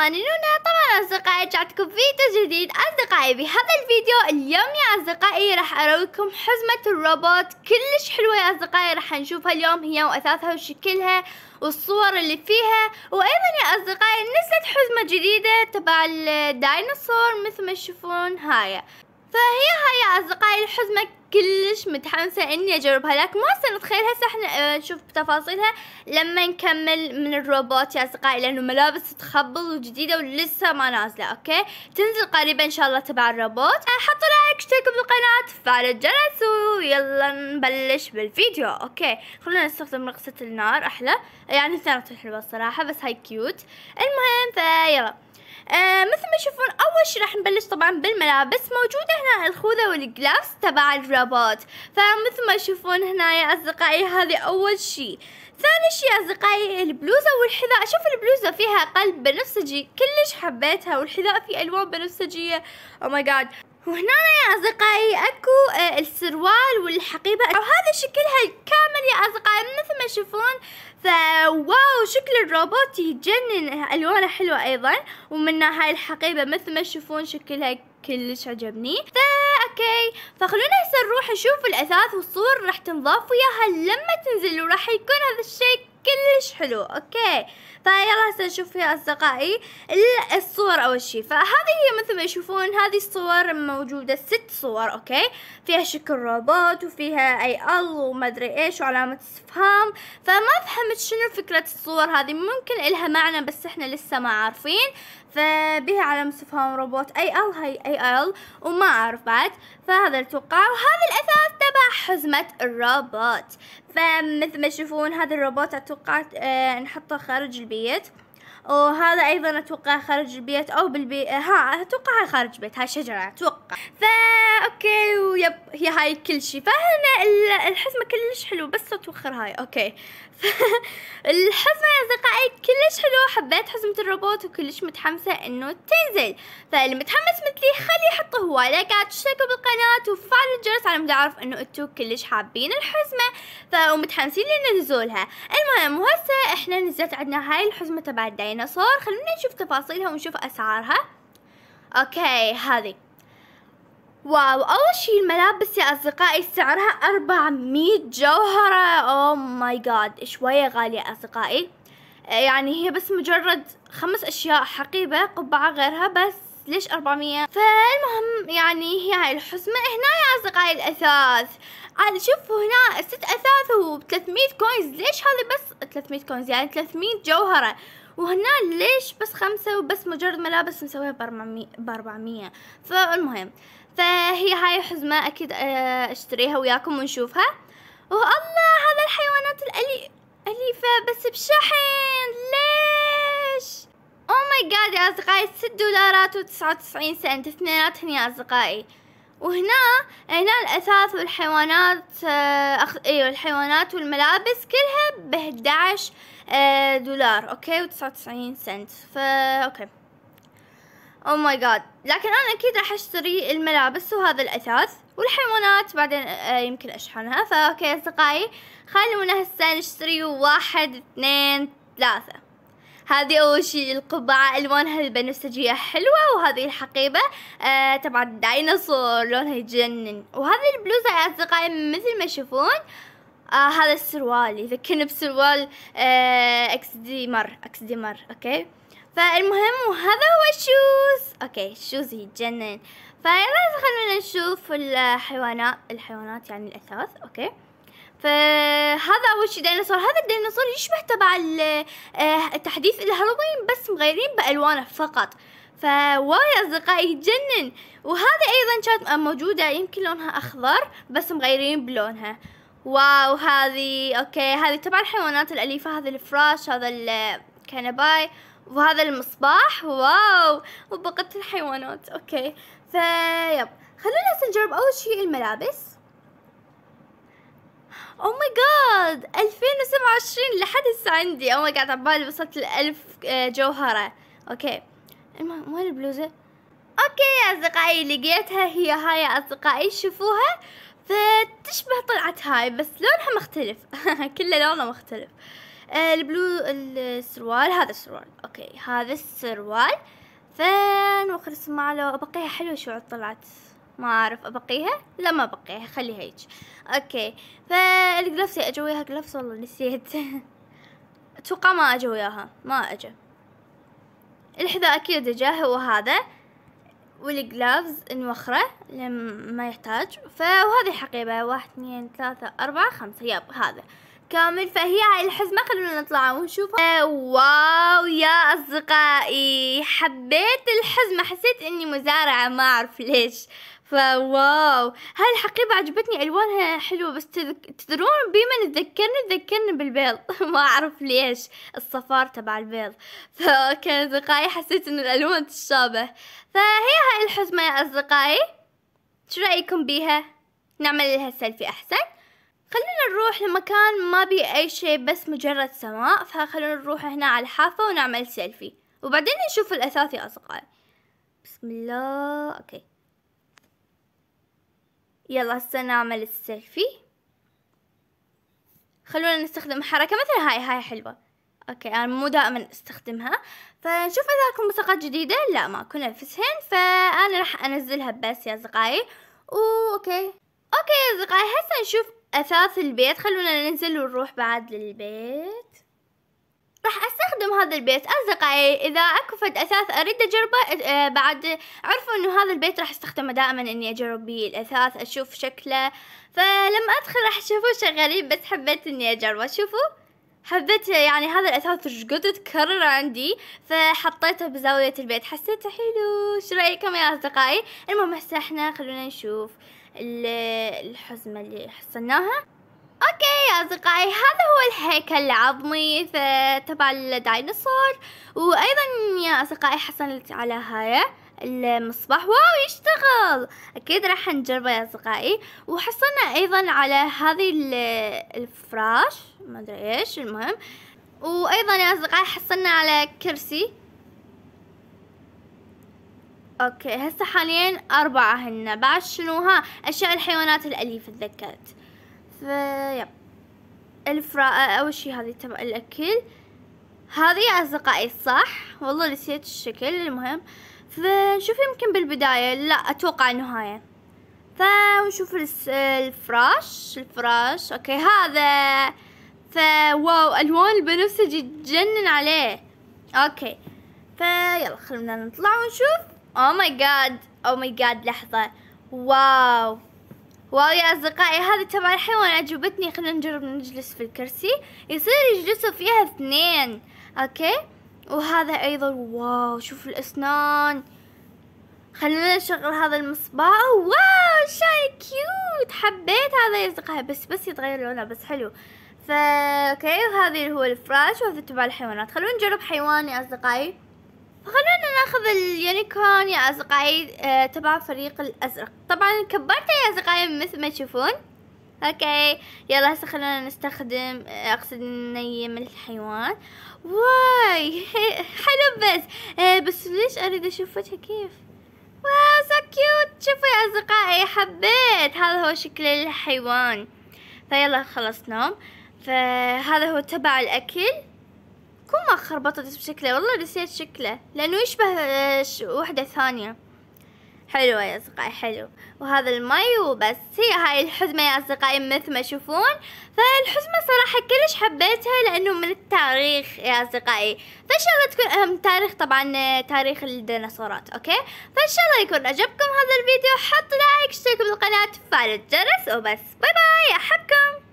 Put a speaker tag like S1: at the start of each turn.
S1: أنا نونا طبعا أصدقائي رجعتكم فيديو جديد. أصدقائي بهذا الفيديو اليوم يا أصدقائي راح أرويكم حزمة الروبوت. كلش حلوة يا أصدقائي راح نشوفها اليوم. هي وأثاثها وشكلها والصور اللي فيها. وأيضا يا أصدقائي نزلت حزمة جديدة تبع الديناصور مثل ما تشوفون هاي. فهي هاي يا أصدقائي الحزمة كلش متحمسة إني أجربها لكن ما هسه نتخيل هسه إحنا آه، نشوف تفاصيلها لما نكمل من الروبوت يا أصدقائي لأنه ملابس تخبل وجديدة ولسه ما نازلة okay؟ تنزل قريبا إن شاء الله تبع الروبوت. آه، حطوا لايك اشتركوا بالقناة فعلوا الجرس ويلا نبلش بالفيديو okay؟ خلونا نستخدم رقصة النار أحلى. يعني اثنيناتهم حلوة الصراحة بس هاي cute المهم فيلا. آه مثل ما تشوفون أول شي راح نبلش طبعا بالملابس. موجودة هنا الخوذة وال gloves تبع الروبوت. فمثل ما تشوفون هنا يا أصدقائي هذه أول شي. ثاني شي أصدقائي البلوزة والحذاء. شوف البلوزة فيها قلب بنفسجي كلش حبيتها والحذاء فيه ألوان بنفسجية. oh my God وهنا يا أصدقائي أكو آه السروال والحقيبة. وهذا شكلها الكامل يا أصدقائي مثل ما تشوفون ف wow شكل الروبوت يجنن. ألوانه حلوة أيضا ومنها هاي الحقيبة مثل ما تشوفون شكلها كلش عجبني. فا okay. فخلونا هسه نروح نشوف الأثاث والصور راح تنضاف وياها لما تنزل وراح يكون هذا الشيء كلش حلو okay؟ فيلا هسه نشوف يا أصدقائي الصور أول شي. فهذه هي مثل ما تشوفون هذه الصور موجودة ست صور okay؟ فيها شكل روبوت وفيها AL وما أدري إيش وعلامة استفهام فما فهمت شنو فكرة الصور هذه ممكن إلها معنى بس إحنا لسه ما عارفين. فبها علامة استفهام روبوت أي أل هاي أي أل وما أعرف بعد. فهذا أتوقع. وهذا الأثاث تبع حزمة الروبوت. فمثل ما تشوفون هذا الروبوت أتوقع آه نحطه خارج البيت. وهذا أيضا أتوقع خارج البيت أو بالبيت ها أتوقع هاي خارج البيت هاي شجرة أتوقع. فا أوكي ويب هي هاي كل شي فهنا الحزمة كلش حلو بس توخر هاي أوكي. الحزمة يا أصدقائي كلش حلوة حبيت حزمة الروبوت وكلش متحمسة إنه تنزل. فاللي متحمس مثلي خلي يحط هو. لايكات اشتركوا بالقناة وفعلوا الجرس على مود اعرف إنه أنتو كلش حابين الحزمة فمتحمسين لنزولها. المهم وهسه إحنا نزلت عندنا هاي الحزمة تبع الديناصور. خلونا نشوف تفاصيلها ونشوف أسعارها. okay هذه. wow أول شي الملابس يا أصدقائي سعرها 400 جوهرة. oh my God شوية غالية أصدقائي. يعني هي بس مجرد خمس أشياء حقيبة قبعة غيرها بس. ليش 400 فالمهم يعني هي هاي الحزمة هنا يا أصدقائي الأثاث. عاد شوفوا هنا ست أثاث و 300 coins ليش هذه بس 300 coins يعني 300 جوهرة. وهنا ليش بس خمسة وبس مجرد ملابس مسويها ب 400 فالمهم فهي هاي حزمة أكيد آه، أشتريها وياكم ونشوفها. والله هذا الحيوانات الأليفة بس بشحن ليش؟ oh my god يا أصدقائي ست دولارات وتسعة وتسعين سنت اثنيناتهم يا أصدقائي. وهنا هنا الأثاث والحيوانات آه، أخ... أيوه الحيوانات والملابس كلها ب آه دولار وتسعة وتسعين سنت. فا okay. oh my god لكن أنا أكيد راح أشتري الملابس وهذا الأثاث والحيوانات بعدين آه، يمكن أشحنها. ف okay أصدقائي خلونا هسه نشتري واحد اثنين ثلاثة. هذه أول شي القبعة الوانها البنفسجية حلوة وهذه الحقيبة. آه تبع الديناصور لونها يجنن وهذه البلوزة يا أصدقائي مثل ما تشوفون آه هذا السروال. يذكرني بسروال آه XD مر XD مر okay؟ فالمهم وهذا هو ال shoes. okay ال shoes يتجنن فيلا خلونا نشوف الحيوانات الحيوانات يعني الأثاث okay؟ فهذا أول شي ديناصور. هذا الديناصور يشبه تبع آه، تحديث الهالوين بس مغيرين بألوانه فقط. فواي أصدقائي يتجنن. وهذا أيضا كانت موجودة يمكن لونها أخضر بس مغيرين بلونها. wow هذه okay هذه تبع الحيوانات الأليفة هذا الفراش هذا الكنباية وهذا المصباح. wow وبقية الحيوانات. okay فيب. خلونا نجرب أول شيء الملابس. oh my god 2027 لحد هسه عندي. oh my god عبالي وصلت ل 1000 آه، جوهرة. okay المهم وين البلوزة. okay يا أصدقائي لقيتها هي هاي يا أصدقائي. شوفوها. فتشبه طلعت هاي بس لونها مختلف. كله لونه مختلف. آه البلو السروال هذا السروال. أوكي هذا السروال. فين السماعة لو ابقيها حلوة شو طلعت؟ ما أعرف أبقيها؟ لا ما أبقيها خليها هيك. أوكي. فالجلفس أجي وياها جلفس والله نسيت. أتوقع ما أجي وياها ما أجي الحذاء أكيد اجاه هو هذا. والجلافز الموخرة ما يحتاج. فهذه حقيبة واحد اثنين ثلاثة أربعة خمسة. yep هذا. كامل. فهي هاي الحزمة خلونا نطلع ونشوفها. wow يا أصدقائي. حبيت الحزمة حسيت إني مزارعة ما أعرف ليش. ف wow. هاي الحقيبة عجبتني ألوانها حلوة بس تدرون بما تذكرني تذكرني بالبيض. ما أعرف ليش الصفار تبع البيض. ف okay أصدقائي حسيت إن الألوان تشابه. فهي هاي الحزمة يا أصدقائي. شو رأيكم بيها؟ نعمل لها سيلفي أحسن. خلينا نروح لمكان ما بي أي شيء بس مجرد سماء. فخلونا نروح هنا على الحافة ونعمل سيلفي وبعدين نشوف الأثاث يا أصدقائي. بسم الله. okay. يلا هسه نعمل السيلفي. خلونا نستخدم حركة مثل هاي هاي حلوة. أوكي أنا مو دائما أستخدمها. فنشوف إذا لكم مساقات جديدة. لا ما كنا نفسهن فأنا راح أنزلها بس يا أصدقائي. أوكي. أوكي يا أصدقائي هسه نشوف أثاث البيت. خلونا ننزل ونروح بعد للبيت. راح أستخدم هذا البيت. أصدقائي إذا أكو فد أثاث أريد أجربه آه، بعد عرفوا إنه هذا البيت راح أستخدمه دائما إني أجرب بيه الأثاث أشوف شكله. فلما أدخل راح تشوفوه شيء غريب بس حبيت إني أجربه. شوفوا حبيت يعني هذا الأثاث إيش قد تكرر عندي فحطيته بزاوية البيت. حسيته حلو. شو رأيكم يا أصدقائي؟ المهم هسه إحنا خلونا نشوف الحزمة اللي حصلناها. okay يا أصدقائي هذا هو الهيكل العظمي تبع الديناصور. وأيضا يا أصدقائي حصلت على هاي المصباح. wow يشتغل! أكيد راح نجربه يا أصدقائي. وحصلنا أيضا على هذه الفراش ما أدري إيش المهم. وأيضا يا أصدقائي حصلنا على كرسي. أوكي هسه حاليا أربعة هن. بعد شنو؟ ها أشياء الحيوانات الأليفة تذكرت. فيب الفرا اول شي هذه تبع الأكل. هذه يا أصدقائي صح؟ والله نسيت الشكل المهم. فنشوف يمكن بالبداية. لا أتوقع إنه هاي. فنشوف الفراش. الفراش. okay هذا. ف wow ألوان البنفسجي تجنن عليه. okay. فيلا خلونا نطلع ونشوف. oh my god oh my god لحظة. wow. wow يا أصدقائي هذه تبع الحيوان عجبتني. خلينا نجرب نجلس في الكرسي. يصير يجلسوا فيها اثنين okay؟ وهذا أيضا wow شوف الأسنان. خلينا نشغل هذا المصباح. wow شاي cute. حبيت هذا يا أصدقائي بس بس يتغير لونه بس حلو. فا okay وهذا هو الفراش وهذا تبع الحيوانات. خلونا نجرب حيوان يا أصدقائي. خلونا ناخذ ال unicorn يا أصدقائي آه تبع فريق الأزرق. طبعا كبرته يا أصدقائي مثل ما تشوفون. okay يلا هسه خلونا نستخدم آه، أقصد name الحيوان. واي حلو بس. آه بس ليش أريد أشوف وجهه كيف؟ wow so cute شوفوا يا أصدقائي حبيت. هذا هو شكل الحيوان. فيلا خلصنا. فهذا هو تبع الأكل. كون ما خربطت بشكله. والله نسيت شكله لأنه يشبه آه، وحدة ثانية. حلوة يا أصدقائي حلو. وهذا المي وبس. هي هاي الحزمة يا أصدقائي مثل ما تشوفون فالحزمة صراحة كلش حبيتها لأنه من التاريخ يا أصدقائي. فإن شاء الله تكون أهم تاريخ طبعا آه، تاريخ الديناصورات okay؟ فإن شاء الله يكون عجبكم هذا الفيديو. حطوا like اشتركوا بالقناة وفعلوا الجرس وبس. bye bye أحبكم.